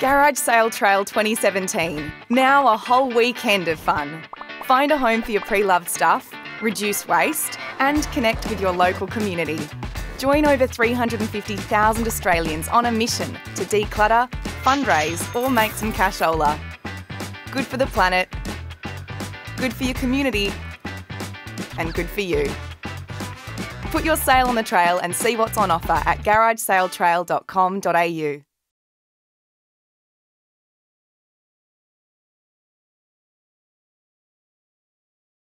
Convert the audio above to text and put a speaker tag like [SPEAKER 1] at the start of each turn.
[SPEAKER 1] Garage Sale Trail 2017. Now a whole weekend of fun. Find a home for your pre loved stuff, reduce waste, and connect with your local community. Join over 350,000 Australians on a mission to declutter, fundraise, or make some cashola. Good for the planet, good for your community, and good for you. Put your sale on the trail and see what's on offer at garagesaletrail.com.au.